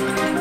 Thank you.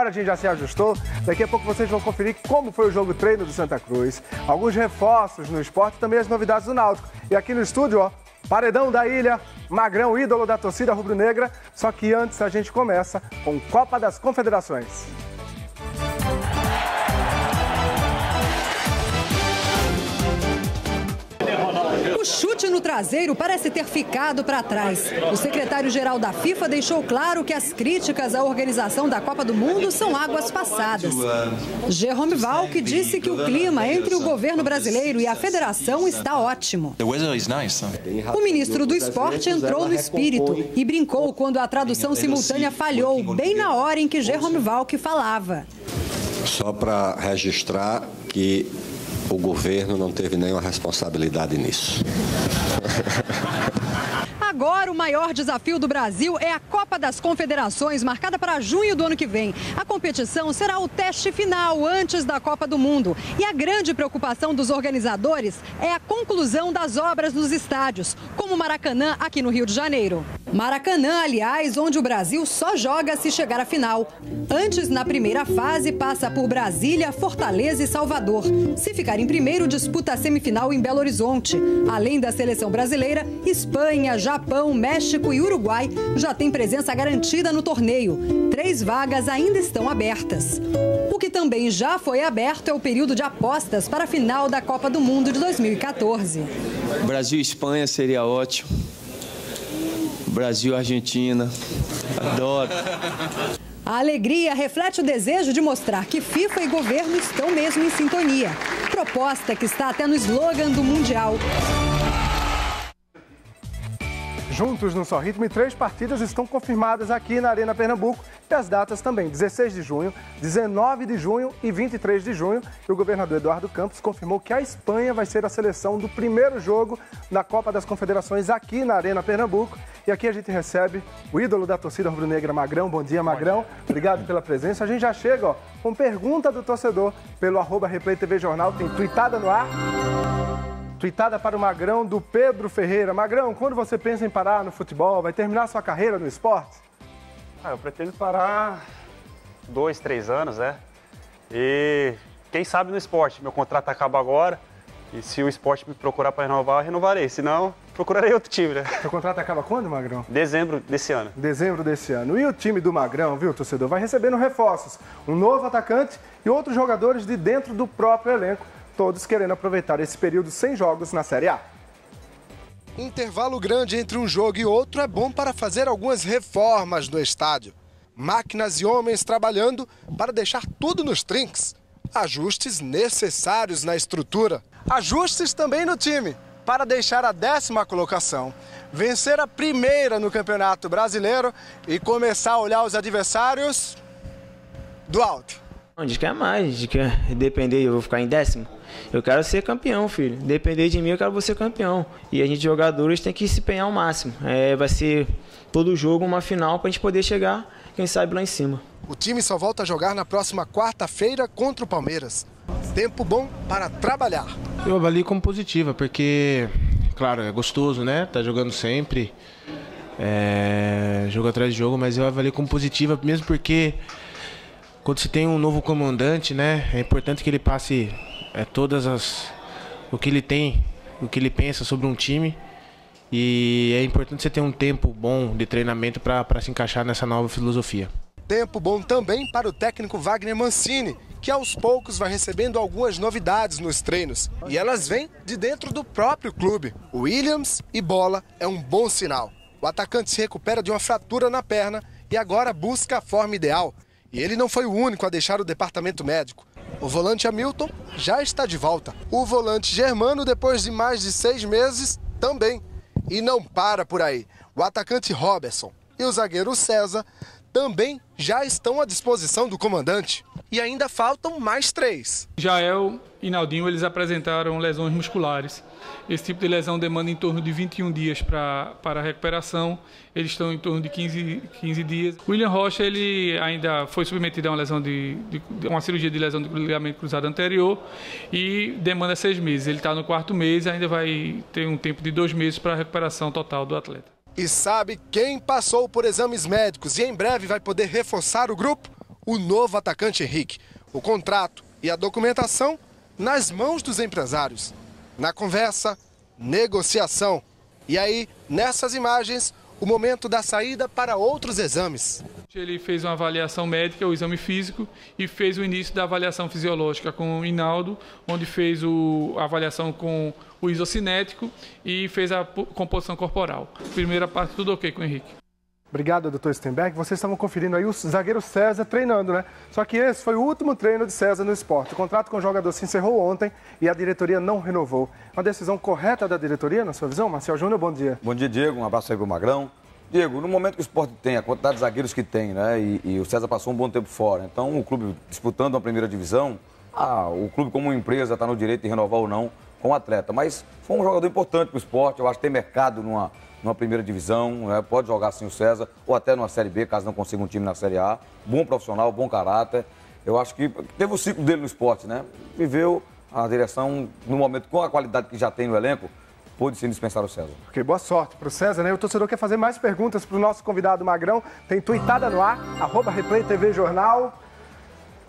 Agora a gente já se ajustou. Daqui a pouco vocês vão conferir como foi o jogo treino do Santa Cruz, alguns reforços no esporte e também as novidades do Náutico. E aqui no estúdio, ó, Paredão da Ilha, Magrão, ídolo da torcida rubro-negra. Só que antes a gente começa com Copa das Confederações. Chute no traseiro parece ter ficado para trás. O secretário-geral da FIFA deixou claro que as críticas à organização da Copa do Mundo são águas passadas. Jerome Valk disse que o clima entre o governo brasileiro e a federação está ótimo. O ministro do Esporte entrou no espírito e brincou quando a tradução simultânea falhou, bem na hora em que Jerome Valk falava. Só para registrar que o governo não teve nenhuma responsabilidade nisso. Agora, o maior desafio do Brasil é a Copa das Confederações, marcada para junho do ano que vem. A competição será o teste final antes da Copa do Mundo. E a grande preocupação dos organizadores é a conclusão das obras nos estádios, como Maracanã, aqui no Rio de Janeiro. Maracanã, aliás, onde o Brasil só joga se chegar à final. Antes, na primeira fase, passa por Brasília, Fortaleza e Salvador. Se ficar em primeiro, disputa a semifinal em Belo Horizonte. Além da seleção brasileira, Espanha, Japão, México e Uruguai já têm presença garantida no torneio. Três vagas ainda estão abertas. O que também já foi aberto é o período de apostas para a final da Copa do Mundo de 2014. Brasil e Espanha seria ótimo. Brasil, Argentina. Adoro. A alegria reflete o desejo de mostrar que FIFA e governo estão mesmo em sintonia. Proposta que está até no slogan do Mundial. Juntos no Só Ritmo e três partidas estão confirmadas aqui na Arena Pernambuco e as datas também, 16 de junho, 19 de junho e 23 de junho. E o governador Eduardo Campos confirmou que a Espanha vai ser a seleção do primeiro jogo da Copa das Confederações aqui na Arena Pernambuco. E aqui a gente recebe o ídolo da torcida rubro-negra, Magrão. Bom dia, Magrão. Obrigado pela presença. A gente já chega ó, com pergunta do torcedor pelo arroba Replay TV Jornal. Tem tweetada no ar. Tweetada para o Magrão do Pedro Ferreira. Magrão, quando você pensa em parar no futebol, vai terminar sua carreira no esporte? Ah, eu pretendo parar dois, três anos, né? E quem sabe no esporte. Meu contrato acaba agora. E se o esporte me procurar para renovar, eu renovarei. Se não, procurarei outro time, né? Seu contrato acaba quando, Magrão? Dezembro desse ano. Dezembro desse ano. E o time do Magrão, viu, torcedor, vai recebendo reforços. Um novo atacante e outros jogadores de dentro do próprio elenco todos querendo aproveitar esse período sem jogos na Série A. Intervalo grande entre um jogo e outro é bom para fazer algumas reformas no estádio. Máquinas e homens trabalhando para deixar tudo nos trinques. Ajustes necessários na estrutura. Ajustes também no time, para deixar a décima colocação, vencer a primeira no Campeonato Brasileiro e começar a olhar os adversários do alto. A gente quer mais, a gente quer depender, eu vou ficar em décimo. Eu quero ser campeão, filho. Depender de mim, eu quero ser campeão. E a gente, jogadores, tem que se empenhar ao máximo. É, vai ser todo jogo uma final para a gente poder chegar, quem sabe, lá em cima. O time só volta a jogar na próxima quarta-feira contra o Palmeiras. Tempo bom para trabalhar. Eu avalio como positiva, porque, claro, é gostoso, né? Tá jogando sempre, é, jogo atrás de jogo, mas eu avalio como positiva, mesmo porque quando se tem um novo comandante, né? É importante que ele passe é, todas as o que ele tem, o que ele pensa sobre um time. E é importante você ter um tempo bom de treinamento para se encaixar nessa nova filosofia. Tempo bom também para o técnico Wagner Mancini, que aos poucos vai recebendo algumas novidades nos treinos. E elas vêm de dentro do próprio clube. Williams e bola é um bom sinal. O atacante se recupera de uma fratura na perna e agora busca a forma ideal. E ele não foi o único a deixar o departamento médico. O volante Hamilton já está de volta. O volante Germano, depois de mais de seis meses, também. E não para por aí. O atacante Robertson e o zagueiro César também já estão à disposição do comandante. E ainda faltam mais três. Jael e Naldinho eles apresentaram lesões musculares. Esse tipo de lesão demanda em torno de 21 dias para a recuperação. Eles estão em torno de 15, 15 dias. William Rocha ele ainda foi submetido a uma lesão de, de, uma cirurgia de lesão do ligamento cruzado anterior e demanda seis meses. Ele está no quarto mês, ainda vai ter um tempo de dois meses para a recuperação total do atleta. E sabe quem passou por exames médicos e em breve vai poder reforçar o grupo? O novo atacante Henrique. O contrato e a documentação nas mãos dos empresários. Na conversa, negociação. E aí, nessas imagens, o momento da saída para outros exames. Ele fez uma avaliação médica, o exame físico, e fez o início da avaliação fisiológica com o Inaldo, onde fez o, a avaliação com o isocinético e fez a composição corporal. Primeira parte, tudo ok com o Henrique. Obrigado, doutor Stenberg. Vocês estavam conferindo aí o zagueiro César treinando, né? Só que esse foi o último treino de César no esporte. O contrato com o jogador se encerrou ontem e a diretoria não renovou. Uma decisão correta da diretoria, na sua visão? Marcel Júnior, bom dia. Bom dia, Diego. Um abraço aí pro Magrão. Diego, no momento que o esporte tem, a quantidade de zagueiros que tem, né? E, e o César passou um bom tempo fora. Então, o clube disputando a primeira divisão, ah, o clube como empresa está no direito de renovar ou não com o atleta. Mas foi um jogador importante para o esporte. Eu acho que tem mercado numa numa primeira divisão, né? pode jogar assim o César, ou até numa Série B, caso não consiga um time na Série A. Bom profissional, bom caráter. Eu acho que teve o ciclo dele no esporte, né? Viveu a direção, no momento, com a qualidade que já tem no elenco, pôde se dispensar o César. Ok, boa sorte para o César, né? O torcedor quer fazer mais perguntas para o nosso convidado Magrão. Tem tuitada no ar, arroba Replay TV Jornal.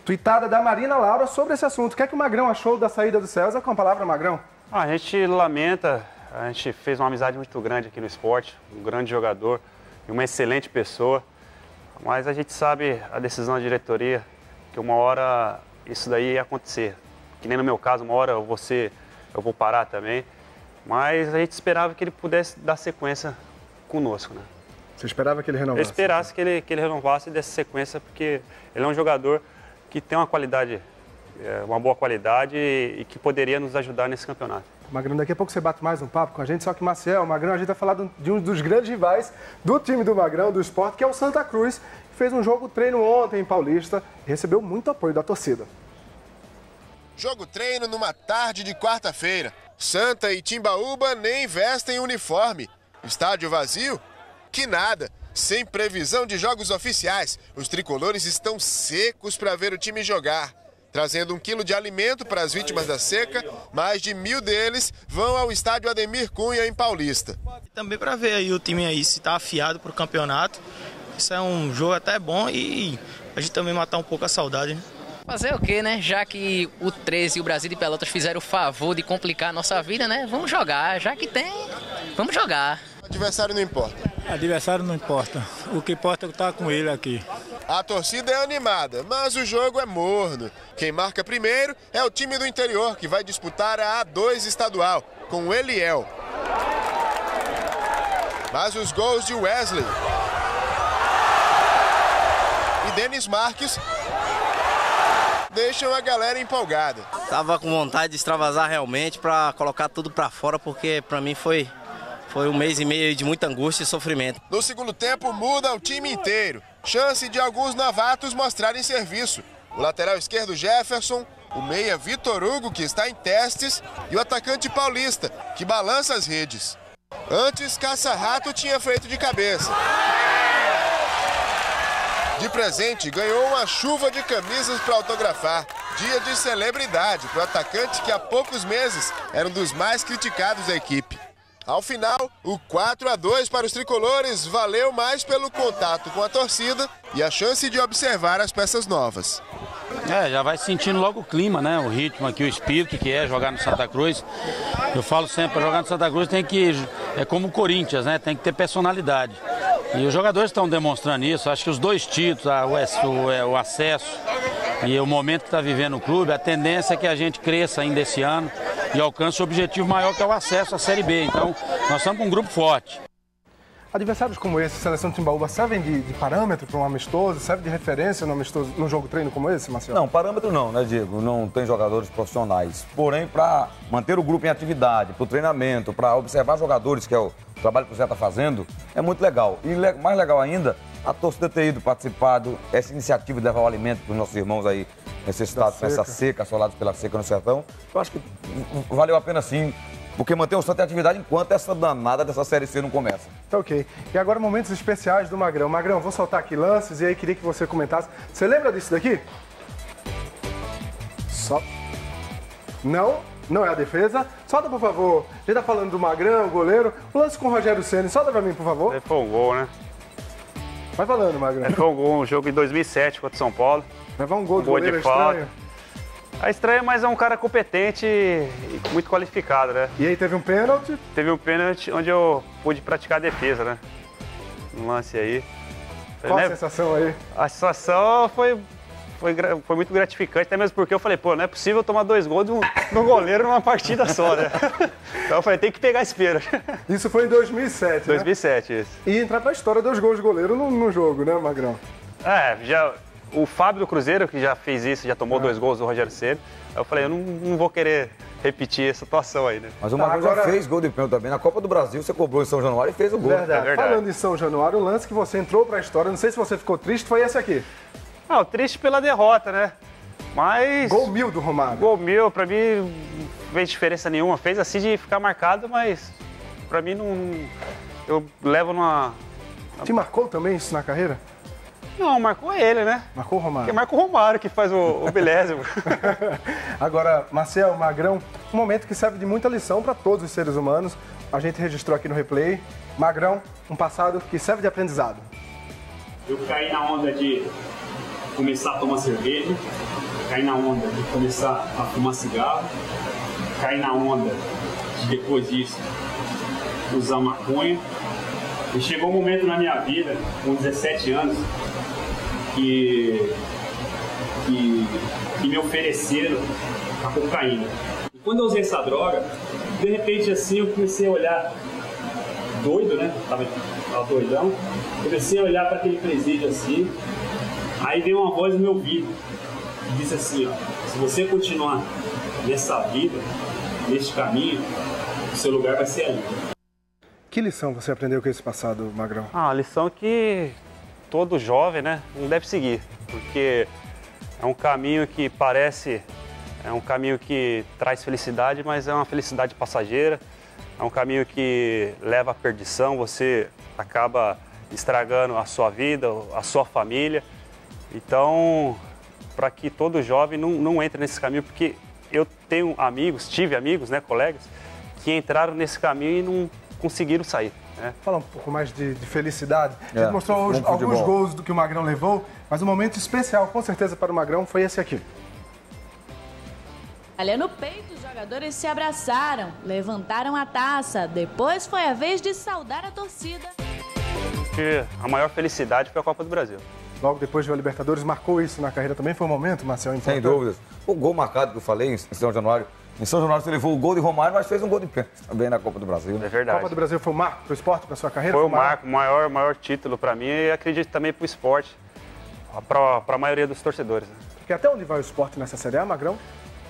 Tuitada da Marina Laura sobre esse assunto. O que é que o Magrão achou da saída do César? Com a palavra, Magrão. Ah, a gente lamenta a gente fez uma amizade muito grande aqui no esporte, um grande jogador e uma excelente pessoa. Mas a gente sabe a decisão da diretoria que uma hora isso daí ia acontecer. Que nem no meu caso, uma hora você eu vou parar também. Mas a gente esperava que ele pudesse dar sequência conosco, né? Você esperava que ele renovasse? Eu esperasse que ele, que ele renovasse e desse sequência, porque ele é um jogador que tem uma qualidade, é, uma boa qualidade e que poderia nos ajudar nesse campeonato. Magrão, daqui a pouco você bate mais um papo com a gente, só que Maciel, Magrão, a gente vai falar de um dos grandes rivais do time do Magrão, do esporte, que é o Santa Cruz, que fez um jogo treino ontem em Paulista e recebeu muito apoio da torcida. Jogo treino numa tarde de quarta-feira. Santa e Timbaúba nem vestem uniforme. Estádio vazio? Que nada. Sem previsão de jogos oficiais, os tricolores estão secos para ver o time jogar trazendo um quilo de alimento para as vítimas da seca. Mais de mil deles vão ao estádio Ademir Cunha, em Paulista. Também para ver aí o time aí se está afiado para o campeonato. Isso é um jogo até bom e a gente também matar um pouco a saudade, né? Fazer o quê, né? Já que o 13 e o Brasil de Pelotas fizeram o favor de complicar a nossa vida, né? Vamos jogar. Já que tem, vamos jogar. Adversário não importa. Adversário não importa. O que importa é estar com ele aqui. A torcida é animada, mas o jogo é morno. Quem marca primeiro é o time do interior, que vai disputar a A2 estadual, com o Eliel. Mas os gols de Wesley e Denis Marques deixam a galera empolgada. Tava com vontade de extravasar realmente para colocar tudo para fora, porque para mim foi foi um mês e meio de muita angústia e sofrimento. No segundo tempo, muda o time inteiro. Chance de alguns novatos mostrarem serviço. O lateral esquerdo Jefferson, o meia Vitor Hugo, que está em testes, e o atacante Paulista, que balança as redes. Antes, Caça-Rato tinha feito de cabeça. De presente, ganhou uma chuva de camisas para autografar. Dia de celebridade para o atacante que há poucos meses era um dos mais criticados da equipe. Ao final, o 4 a 2 para os tricolores valeu mais pelo contato com a torcida e a chance de observar as peças novas. É, já vai sentindo logo o clima, né? O ritmo aqui, o espírito que é jogar no Santa Cruz. Eu falo sempre, jogar no Santa Cruz tem que é como o Corinthians, né? Tem que ter personalidade. E os jogadores estão demonstrando isso. Acho que os dois títulos, o, o, é, o acesso e o momento que está vivendo o clube, a tendência é que a gente cresça ainda esse ano e alcance o objetivo maior que é o acesso à Série B. Então, nós estamos com um grupo forte. Adversários como esse, Seleção Timbaúba, servem de, de parâmetro para um amistoso? Serve de referência no, amistoso, no jogo treino como esse, Marcelo? Não, parâmetro não, né, Diego? Não tem jogadores profissionais. Porém, para manter o grupo em atividade, para o treinamento, para observar jogadores, que é o trabalho que o Zé está fazendo, é muito legal. E mais legal ainda, a torcida ter ido participado, essa iniciativa de levar o alimento para os nossos irmãos aí necessitados Da nessa seca. seca, assolados pela seca no sertão. Eu acho que valeu a pena sim, porque manter o Santa em atividade enquanto essa danada dessa Série C não começa. Tá ok. E agora momentos especiais do Magrão. Magrão, vou soltar aqui lances e aí queria que você comentasse. Você lembra disso daqui? Só. Não, não é a defesa. Solta, por favor. A gente tá falando do Magrão, goleiro. O lance com o Rogério Senna. Solta pra mim, por favor. Foi um gol, né? Vai falando. Foi um gol, um jogo em 2007 contra o São Paulo. Levar um gol Um de gol goleiro de é falta. estranho. É estranho, mas é um cara competente e muito qualificado, né? E aí teve um pênalti? Teve um pênalti onde eu pude praticar a defesa, né? Um lance aí. Qual a Né? sensação aí? A situação foi, foi, foi muito gratificante, até mesmo porque eu falei, pô, não é possível tomar dois gols do, do goleiro numa partida só, né? Então eu falei, tem que pegar esse pênalti. Isso foi em 2007, né? 2007, isso. E entrar pra história dos gols de goleiro no, no jogo, né, Magrão? É, já, o Fábio do Cruzeiro, que já fez isso, já tomou dois gols do Rogério Ceni. Aí eu falei, eu não, não vou querer repetir essa situação aí, né? Mas o Tá, Magrão agora- já fez gol de pênalti também. Na Copa do Brasil, você cobrou em São Januário e fez o gol. Verdade. Falando em São Januário, o lance que você entrou pra história, não sei se você ficou triste, foi esse aqui. Não, triste pela derrota, né? Mas. Gol mil do Romário. Gol mil, pra mim, não fez diferença nenhuma. Fez assim de ficar marcado, mas pra mim não. Eu levo numa. Te marcou também isso na carreira? Não, marcou ele, né? Marcou o Romário. Porque marca o Romário que faz o, o bilésimo. Agora, Marcel, Magrão, um momento que serve de muita lição para todos os seres humanos. A gente registrou aqui no replay. Magrão, um passado que serve de aprendizado. Eu caí na onda de começar a tomar cerveja, caí na onda de começar a fumar cigarro, caí na onda de depois disso usar maconha. E chegou um momento na minha vida, com 17 anos, que, que, que me ofereceram a cocaína. E quando eu usei essa droga, de repente assim eu comecei a olhar doido, né? Tava, tava doidão. Comecei a olhar para aquele presídio assim. Aí veio uma voz no meu ouvido que disse assim: ó, se você continuar nessa vida, neste caminho, o seu lugar vai ser ali. Que lição você aprendeu com esse passado, Magrão? Ah, a lição que todo jovem, né, não deve seguir, porque é um caminho que parece, é um caminho que traz felicidade, mas é uma felicidade passageira, é um caminho que leva à perdição, você acaba estragando a sua vida, a sua família. Então, para que todo jovem não, não entre nesse caminho, porque eu tenho amigos, tive amigos, né, colegas, que entraram nesse caminho e não conseguiram sair. Né? Fala um pouco mais de, de felicidade. A É, gente mostrou bom os- futebol. alguns gols do que o Magrão levou, mas um momento especial, com certeza, para o Magrão foi esse aqui. Ali no peito, os jogadores se abraçaram, levantaram a taça. Depois foi a vez de saudar a torcida. Porque a maior felicidade foi a Copa do Brasil. Logo depois de o Libertadores, marcou isso na carreira também. Foi um momento, Marcel, importante. Sem dúvidas. O gol marcado que eu falei em São Januário. Em São Januário você levou o gol de Romário, mas fez um gol de pênalti também na Copa do Brasil. né? É verdade. Copa do Brasil foi um marco para o esporte, para sua carreira? Foi o um marco. marco, o maior, maior título para mim e acredito também para o esporte, para a maioria dos torcedores. né? Porque até onde vai o esporte nessa Série A, Magrão?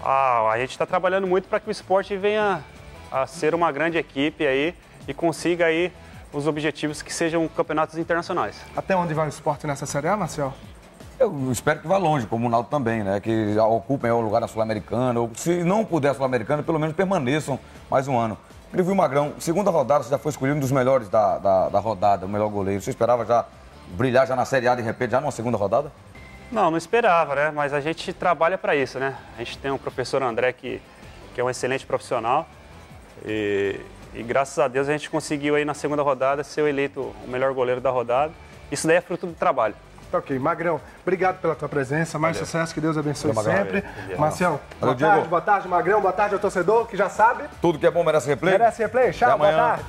Ah, a gente está trabalhando muito para que o esporte venha a ser uma grande equipe aí e consiga aí os objetivos que sejam campeonatos internacionais. Até onde vai o esporte nessa Série A, Marcel? Eu espero que vá longe, como o Naldo também, né? Que já ocupem o lugar na Sul-Americana, ou se não puder a Sul-Americana, pelo menos permaneçam mais um ano. Grivio Magrão, segunda rodada, você já foi escolhido um dos melhores da, da, da rodada, o melhor goleiro. Você esperava já brilhar já na Série A de repente, já numa segunda rodada? Não, não esperava, né? Mas a gente trabalha para isso, né? A gente tem um professor André que, que é um excelente profissional e, e graças a Deus a gente conseguiu aí na segunda rodada ser o eleito o melhor goleiro da rodada. Isso daí é fruto do trabalho. Tá ok. Magrão, obrigado pela tua presença. Mais Valeu. sucesso, que Deus abençoe Valeu, sempre. Valeu. Marcel, Valeu, boa Diego. tarde, boa tarde, Magrão. Boa tarde ao torcedor que já sabe. Tudo que é bom merece replay. Merece replay. Tchau, boa tarde.